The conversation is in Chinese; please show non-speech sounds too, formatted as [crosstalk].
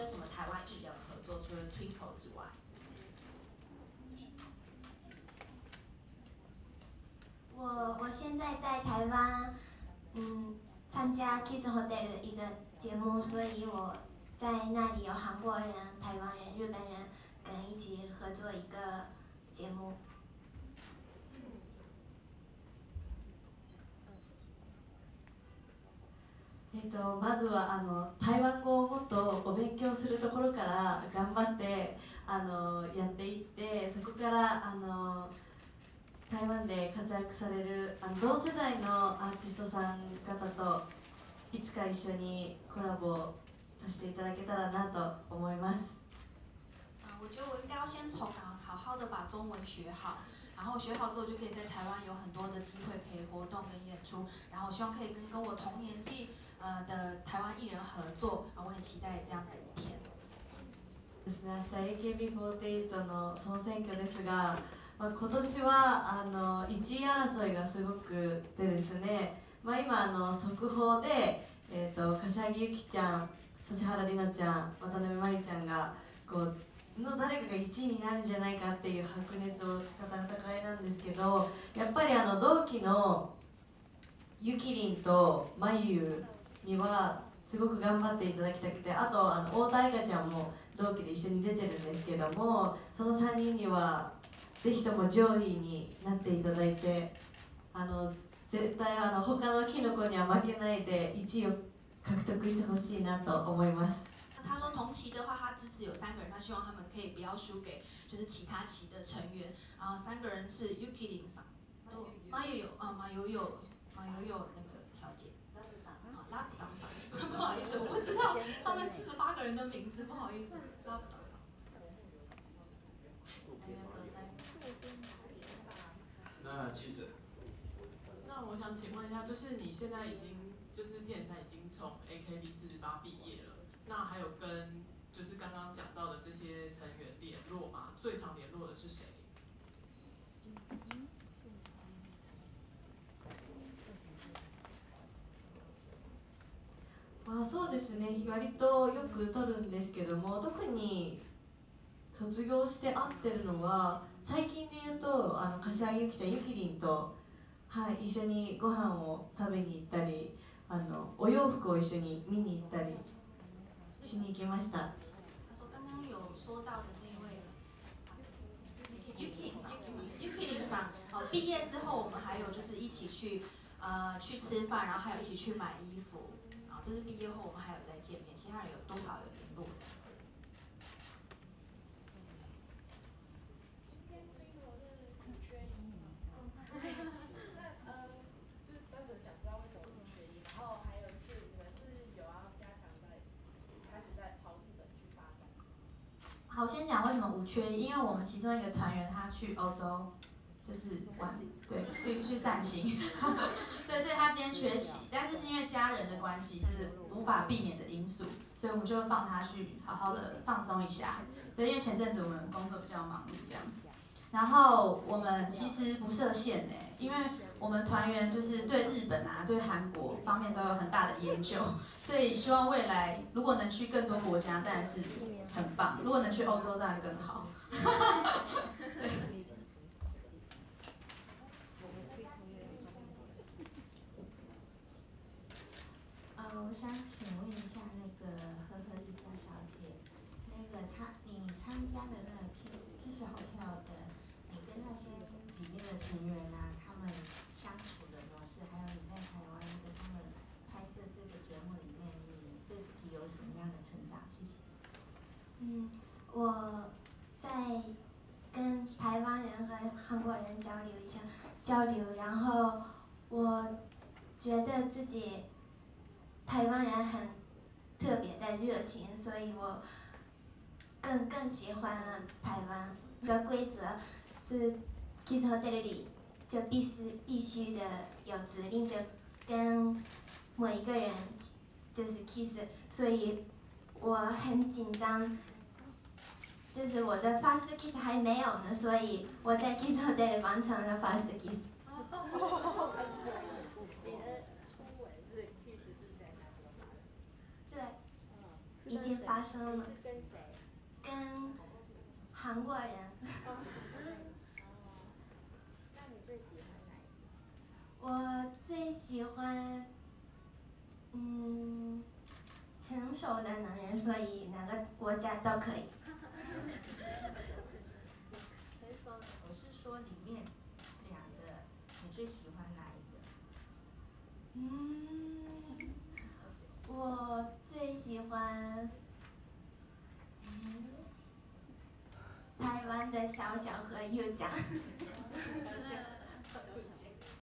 跟什么台湾艺人合作？除了 Twinkle 之外，我我现在在台湾，嗯，参加 Kiss Hotel 的一个节目，所以我在那里有韩国人、台湾人、日本人跟一起合作一个节目。えっと、まずはあの台湾語をもっ とお勉強するところから頑張ってあのやっていってそこからあの台湾で活躍されるあの同世代のアーティストさん方といつか一緒にコラボさせていただけたらなと思います。我觉得我应该要先从好好好的把中文学好，然后学好之后就可以在台湾有很多的机会可以活动跟演出，然后希望可以跟跟我同年纪呃的台湾艺人合作，我很期待这样子的一天。ですね、明日 AKB48 の総選挙ですが、まあ、今年はあの1位争いがすごくてですね、まあ、今あの速報で、えーと、柏木由紀ちゃん指原莉乃ちゃん渡辺真由ちゃんがこうの誰かが1位になるんじゃないかっていう白熱をした戦いなんですけどやっぱりあの同期のゆきりんとまゆにはすごく頑張っていただきたくてあとあの太田愛花ちゃんも同期で一緒に出てるんですけどもその3人にはぜひとも上位になっていただいてあの絶対あの他のキノコには負けないで1位を獲得してほしいなと思います。他说同期的话，他支持有三个人，他希望他们可以不要输给就是其他期的成员。然后三个人是 Yuki 林上，马友友啊，马友友，马友友那个那其实，那我想请问一下，就是你现在已经就是片山已经从 AKB 四十八毕业了，那还有跟就是刚刚讲到的这些成员联络吗？最常联络的是谁？あそうですね割とよく撮るんですけども特に 卒業して会ってるのは最近で言うとあの柏木由紀ちゃんゆきりんと、はい、一緒にご飯を食べに行ったりあのお洋服を一緒に見に行ったりしに行きました。呃，毕业之后我们还有就是一起去呃去吃饭，然后还有一起去买衣服，啊，这是毕业后我们还有再见面，其他人有多少有好，先讲为什么无缺一，因为我们其中一个团员他去欧洲，就是玩，对，去去散心，[laughs] 对，所以他今天缺席，但是是因为家人的关系，是无法避免的因素，所以我们就放他去好好的放松一下，对，因为前阵子我们工作比较忙碌这样子，然后我们其实不设限呢，因为。我们团员就是对日本啊、对韩国方面都有很大的研究，[laughs] 所以希望未来如果能去更多国家，当然是很棒；如果能去欧洲，当然更好。[laughs] 呃，我想请问一下那个何何丽佳小姐，那个她你参加的那个 Kiss Hotel 的，你跟那些里面的成员啊，他们相处的模式，还有你在台湾跟他们拍摄这个节目里面，你对自己有什么样的成长？谢谢。嗯，我在跟台湾人和韩国人交流一下交流，然后我觉得自己台湾人很特别的热情，所以我更更喜欢了台湾的规则。是 kiss hotel 里就必须必须的有指令就跟某一个人就是 kiss，所以我很紧张。就是我的 fast kiss 还没有呢，所以我在 kiss hotel 完成了 fast kiss。对。已经发生了？跟韩国人。最喜欢哪一个？我最喜欢，嗯，成熟的男人，所以哪个国家都可以。谁说？我是说里面两个，你最喜欢哪一个？嗯，我最喜欢，嗯，台湾的小小和佑奖。小小 [laughs]